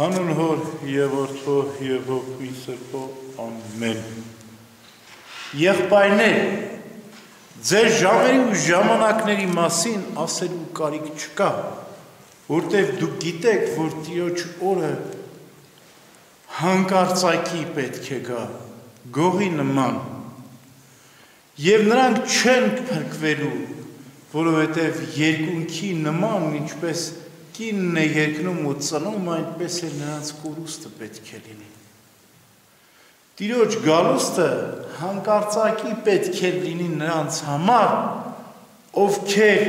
Հանուն հոր եւ որդու եւ հոգի սրբո ամեն։ Եղբայրներ, ձեր ժամերի ու ժամանակների մասին ասելու կարիք չկա, որտեղ դուք գիտեք, որ Տիրոջ օրը հանկարծակի պետք է գա, գողի նման։ Եվ նրանք չեն փրկվելու, որովհետև երկունքի նման, ինչպես կինն է երկնում ու ծնում, այնպես է նրանց կորուստը պետք է լինի։ Տիրոջ գալուստը հանկարծակի պետք է լինի նրանց համար, ովքեր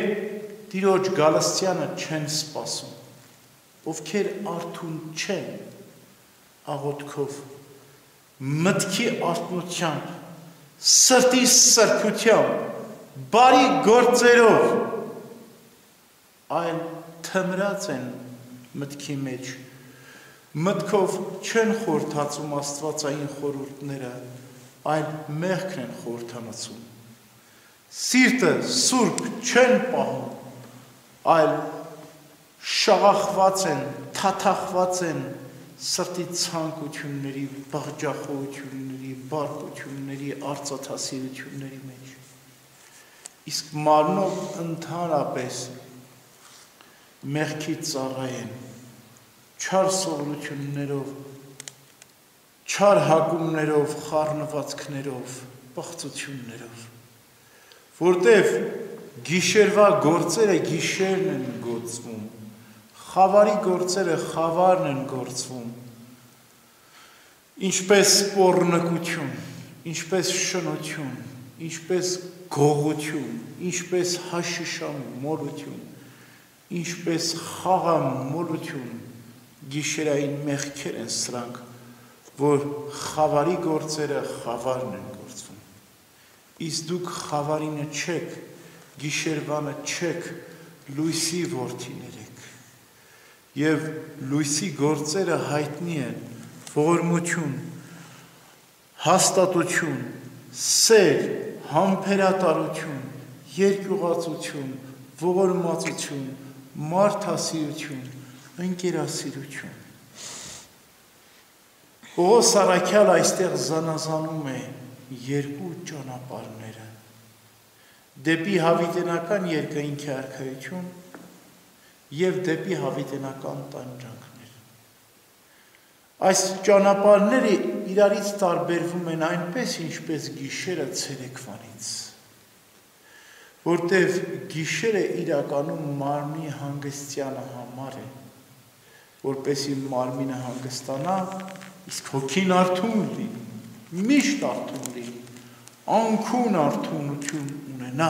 Տիրոջ գալստյանը չեն սպասում, ովքեր արթուն չեն աղոթքով, մտքի արտնության, սրտի սրբությամբ, բարի գործերով, այլ թմրած են մտքի մեջ մտքով չեն խորթացում աստվածային խորհուրդները այլ մեղքն են խորթանացում սիրտը սուրբ չեն պահում այլ շաղախված են թաթախված են սրտի ցանկությունների բաղջախոհությունների բարկությունների արծաթասիրությունների մեջ իսկ մարնով ընդհանրապես մեղքի ծառայեն չար սովորություններով չար հակումներով խառնվածքներով բացություններով որտեվ գիշերվա գործերը գիշերն են գործվում խավարի գործերը խավարն են գործվում ինչպես սպորնակություն ինչպես շնություն ինչպես գողություն ինչպես հաշշամ մորություն ինչպես խաղամոլություն գիշերային մեղքեր են սրանք, որ խավարի գործերը խավարն են գործվում։ Իսկ դուք խավարինը չեք, գիշերվանը չեք, լույսի որդիներ եք։ Եվ լույսի գործերը հայտնի են ողորմություն, հաստատություն, սեր, համբերատարություն, երկյուղացություն, ողորմածություն, մարդասիրություն, ընկերասիրություն։ Պողոս Սարաքյալ այստեղ զանազանում է երկու ճանապարհները՝ դեպի հավիտենական երկայինքի արխայություն եւ դեպի հավիտենական տանջանքներ։ Այս ճանապարհները իրարից տարբերվում են այնպես, ինչպես գիշերը ցերեկվանից որտև գիշերը իրականում մարմնի հանգստյանը համար է, որպեսի մարմինը հանգստանա, իսկ հոգին արթուն լինի, միշտ արթուն լինի, անքուն արթունություն ունենա։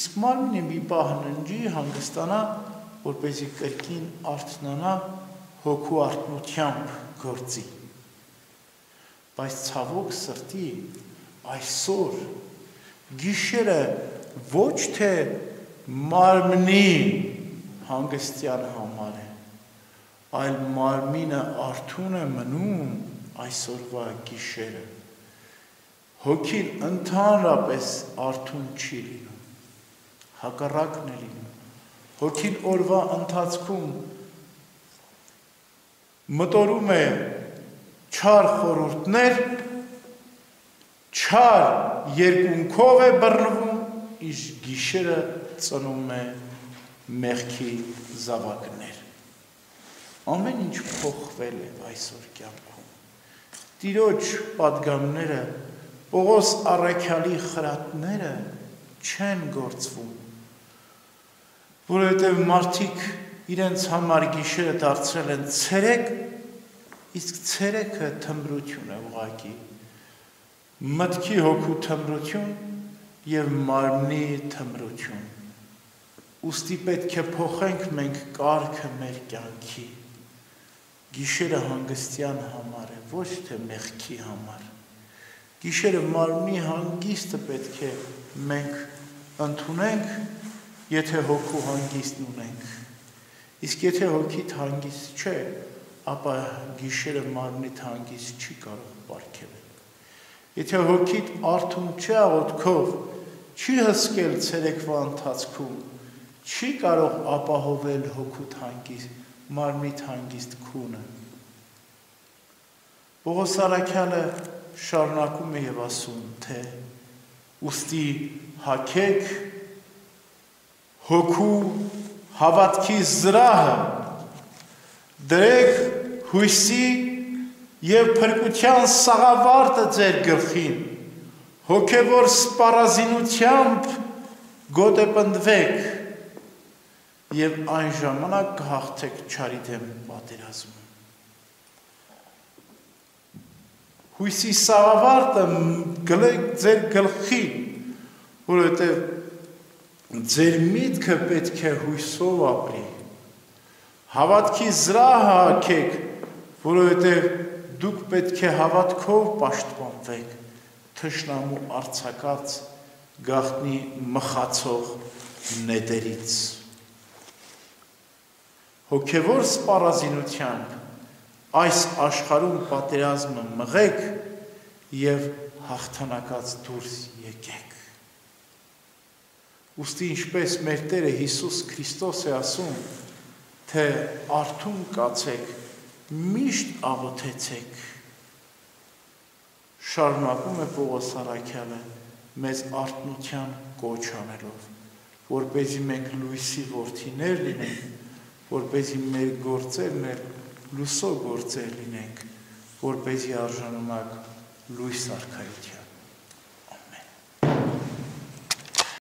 Իսկ մարմինը մի պահ ննջի հանգստանա, որպեսի կրկին արթնանա հոգու արթնությամբ գործի։ Բայց ցավոք սրտի այսօր գիշերը ոչ թե մարմնի հանգստյան համար է, այլ մարմինը արթուն է մնում այսօրվա գիշերը։ Հոգին ընդհանրապես արթուն չի լինում։ Հակառակն է լինում։ Հոգին օրվա ընթացքում մտորում է չար խորհուրդներ, չար երկունքով է բռնվում, իսկ գիշերը ծնում է մեղքի զավակներ։ Ամեն ինչ փոխվել է այսօր կյանքում։ Տիրոջ падգամները, Պողոս Արաքյալի խրատները չեն գործվում, որովհետև մարդիկ իրենց համար գիշերը դարձրել են ցերեկ, իսկ ցերեկը թմբրություն է ուղակի մտքի հոգու թմրություն եւ մարմնի թմրություն։ Ոստի պետք է փոխենք մենք կարգը մեր կյանքի։ Գիշերը հանգստյան համար է, ոչ թե մեղքի համար։ Գիշերը մարմնի հանգիստը պետք է մենք ընդունենք, եթե հոգու հանգիստն ունենք։ Իսկ եթե հոգիդ հանգիստ չէ, ապա գիշերը մարմնիդ հանգիստ չի կարող ապարգևել։ Եթե հոգիդ արթուն չէ աղոթքով, չի հսկել ցերեկվա ընթացքում, չի կարող ապահովել հոգուտ հանգիստ, մարմիտ հանգիստ քունը։ Պողոս Արաքյանը շարունակում է եւ ասում, թե ուստի հակեք հոգու հավատքի զրահը դրեք հույսի եւ փրկության սաղավարտը ձեր գլխին հոգևոր սպառազինությամբ գոտեպնդվեք եւ այն ժամանակ կհաղթեք ճարի դեմ պատերազմում հույսի սաղավարտը գլեք ձեր գլխի որովհետեւ ձեր միտքը պետք է հույսով ապրի հավատքի զրահը հակեք որովհետեւ դուք պետք է հավատքով պաշտպանվեք թշնամու արցակած գախտնի մխացող նետերից հոգևոր սպառազինությամբ այս աշխարհում պատերազմը մղեք եւ հաղթանակած դուրս եկեք Ոստի ինչպես մեր Տերը Հիսուս Քրիստոս է ասում թե արթուն կացեք միշտ աղոթեցեք շարունակում է Պողոս Արաքյանը մեզ արտնության կոչ անելով, որ เป զի մենք լույսի որդիներ լինենք, որ เป զի մեր գործերն էլ լուսո գործեր լինենք, որ เป զի արժանանակ լույս արքայության